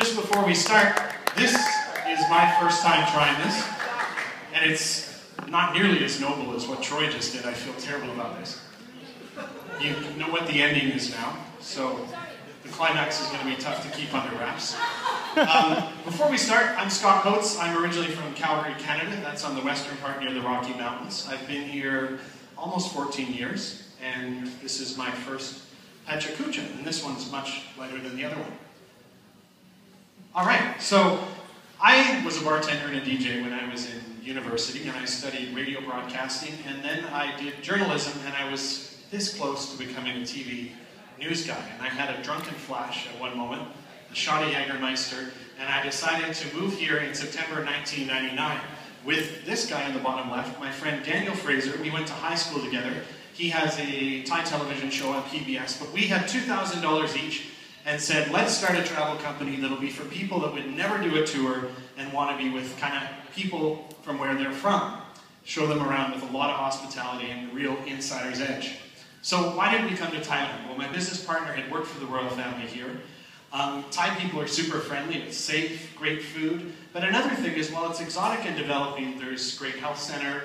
just before we start, this is my first time trying this, and it's not nearly as noble as what Troy just did. I feel terrible about this. You know what the ending is now, so the climax is going to be tough to keep under wraps. Um, before we start, I'm Scott Coates. I'm originally from Calgary, Canada. That's on the western part near the Rocky Mountains. I've been here almost 14 years, and this is my first Pecha and this one's much lighter than the other one. All right, so I was a bartender and a DJ when I was in university, and I studied radio broadcasting, and then I did journalism, and I was this close to becoming a TV news guy. And I had a drunken flash at one moment, a shot of Jägermeister, and I decided to move here in September 1999 with this guy on the bottom left, my friend Daniel Fraser. We went to high school together. He has a Thai television show on PBS, but we had $2,000 each and said, let's start a travel company that'll be for people that would never do a tour and want to be with kind of people from where they're from. Show them around with a lot of hospitality and real insider's edge. So why did we come to Thailand? Well, my business partner had worked for the royal family here. Um, Thai people are super friendly, it's safe, great food. But another thing is, while it's exotic and developing, there's great health center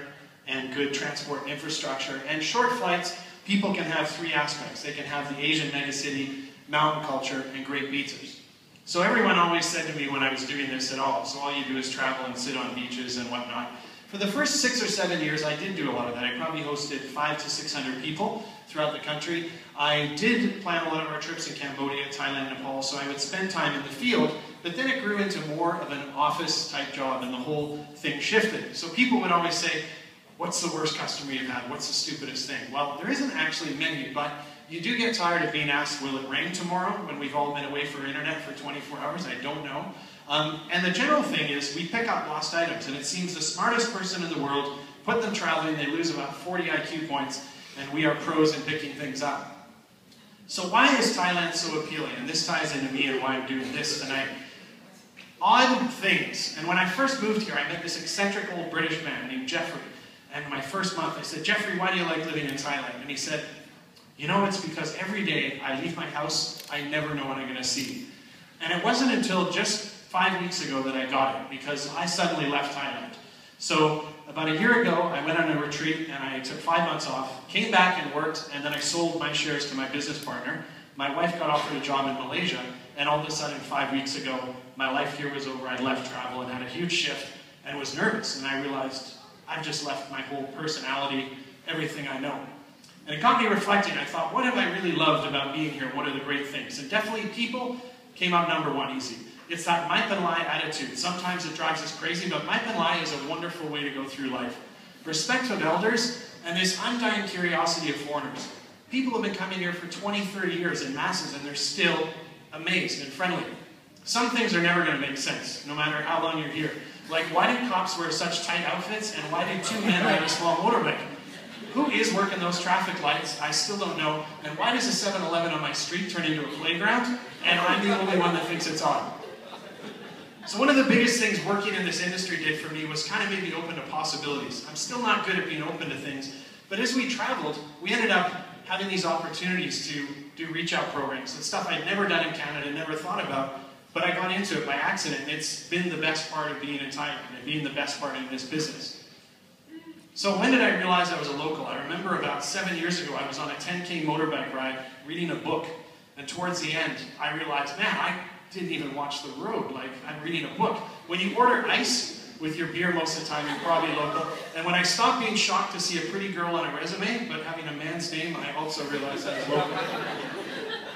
and good transport infrastructure. And short flights, people can have three aspects. They can have the Asian megacity, mountain culture, and great beaches. So everyone always said to me when I was doing this at all, so all you do is travel and sit on beaches and whatnot. For the first six or seven years, I did do a lot of that. I probably hosted five to 600 people throughout the country. I did plan a lot of our trips in Cambodia, Thailand, Nepal, so I would spend time in the field, but then it grew into more of an office type job and the whole thing shifted. So people would always say, what's the worst customer you've had? What's the stupidest thing? Well, there isn't actually many, but you do get tired of being asked, will it rain tomorrow when we've all been away for internet for 24 hours? I don't know. Um, and the general thing is we pick up lost items, and it seems the smartest person in the world, put them traveling, they lose about 40 IQ points, and we are pros in picking things up. So why is Thailand so appealing? And this ties into me and why I'm doing this tonight. Odd things. And when I first moved here, I met this eccentric old British man named Jeffrey. And my first month, I said, Jeffrey, why do you like living in Thailand? And he said, you know, it's because every day I leave my house, I never know what I'm going to see. And it wasn't until just five weeks ago that I got it, because I suddenly left Thailand. So about a year ago, I went on a retreat and I took five months off, came back and worked, and then I sold my shares to my business partner. My wife got offered a job in Malaysia, and all of a sudden, five weeks ago, my life here was over. I left travel and had a huge shift and was nervous. And I realized I've just left my whole personality, everything I know. And it got me reflecting. I thought, what have I really loved about being here? What are the great things? And definitely people came out number one easy. It's that Mai Lai attitude. Sometimes it drives us crazy, but Mai Lai is a wonderful way to go through life. Respect of elders and this undying curiosity of foreigners. People have been coming here for 20, 30 years in masses, and they're still amazed and friendly. Some things are never going to make sense, no matter how long you're here. Like, why do cops wear such tight outfits, and why do two men ride a small motorbike? Who is working those traffic lights? I still don't know. And why does a 7-Eleven on my street turn into a playground, and I'm the only one that thinks it's on? So one of the biggest things working in this industry did for me was kind of made me open to possibilities. I'm still not good at being open to things, but as we traveled, we ended up having these opportunities to do reach out programs and stuff I'd never done in Canada, never thought about, but I got into it by accident, and it's been the best part of being in Thailand and being the best part in this business. So when did I realize I was a local? I remember about seven years ago, I was on a 10K motorbike ride reading a book, and towards the end, I realized, man, I didn't even watch the road. Like, I'm reading a book. When you order ice with your beer most of the time, you're probably local. And when I stopped being shocked to see a pretty girl on a resume, but having a man's name, I also realized I was local.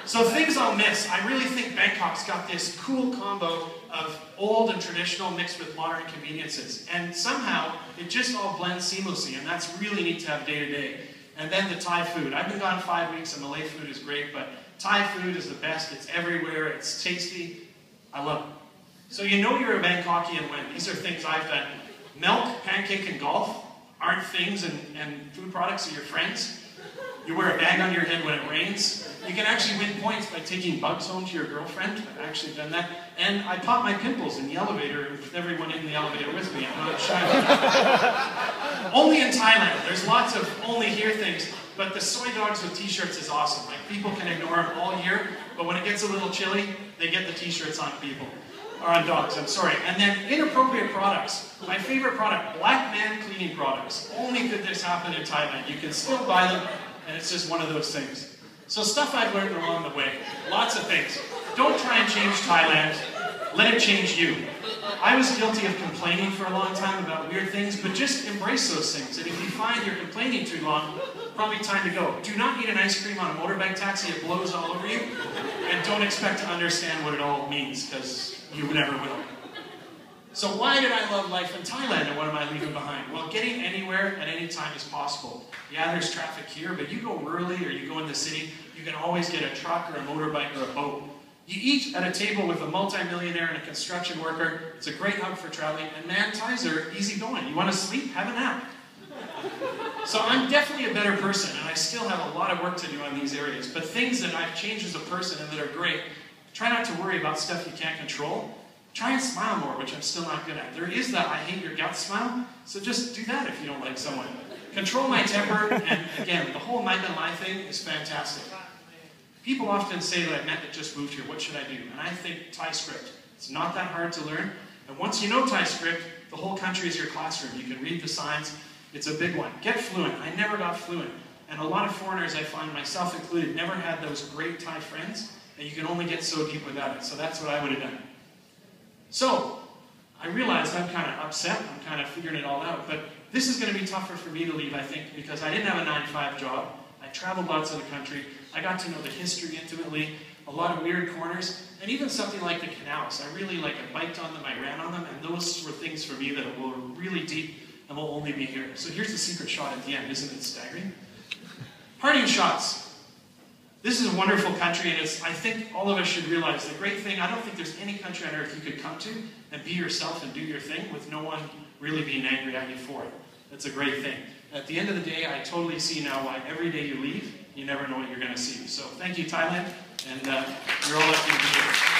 So things I'll miss. I really think Bangkok's got this cool combo of old and traditional mixed with modern conveniences. And somehow, it just all blends seamlessly, and that's really neat to have day to day. And then the Thai food. I've been gone five weeks, and Malay food is great, but Thai food is the best. It's everywhere. It's tasty. I love it. So you know you're a Bangkokian when these are things I've done. Milk, pancake, and golf aren't things and, and food products of your friends. You wear a bag on your head when it rains. You can actually win points by taking bugs home to your girlfriend. I've actually done that. And I pop my pimples in the elevator with everyone in the elevator with me. I'm not shy only in Thailand. There's lots of only here things. But the soi dogs with t-shirts is awesome. Like people can ignore them all year, but when it gets a little chilly, they get the t-shirts on people. Or on dogs, I'm sorry. And then inappropriate products. My favorite product, black man cleaning products. Only could this happen in Thailand. You can still buy them, and it's just one of those things. So stuff I've learned along the way. Lots of things. Don't try and change Thailand. Let it change you. I was guilty of complaining for a long time about weird things, but just embrace those things. And if you find you're complaining too long, probably time to go. Do not eat an ice cream on a motorbike taxi, it blows all over you. And don't expect to understand what it all means, because you never will. So why did I love life in Thailand and what am I leaving behind? Well, getting anywhere at any time is possible. Yeah, there's traffic here, but you go rurally or you go in the city, you can always get a truck or a motorbike or a boat. You eat at a table with a multimillionaire and a construction worker. It's a great hub for traveling. And man, Thais are easy going. You want to sleep? Have a nap. So I'm definitely a better person, and I still have a lot of work to do on these areas. But things that I've changed as a person and that are great, try not to worry about stuff you can't control. Try and smile more, which I'm still not good at. There is that I hate your guts smile, so just do that if you don't like someone. Control my temper, and again, the whole Mike and Lie thing is fantastic. People often say that I meant that just moved here, what should I do? And I think Thai script. It's not that hard to learn. And once you know Thai script, the whole country is your classroom. You can read the signs. It's a big one. Get fluent. I never got fluent. And a lot of foreigners, I find, myself included, never had those great Thai friends, and you can only get so deep without it. So that's what I would have done. So, I realized I'm kind of upset, I'm kind of figuring it all out, but this is going to be tougher for me to leave, I think, because I didn't have a 9-5 job. I traveled lots of the country. I got to know the history intimately, a lot of weird corners, and even something like the canals. I really like I biked on them, I ran on them, and those were things for me that were really deep and will only be here. So here's the secret shot at the end. Isn't it staggering? Parting shots. This is a wonderful country, and it's, I think all of us should realize the great thing, I don't think there's any country on earth you could come to and be yourself and do your thing with no one really being angry at you for it. That's a great thing. At the end of the day, I totally see now why every day you leave, you never know what you're going to see. So thank you, Thailand, and uh, you're all lucky to be here.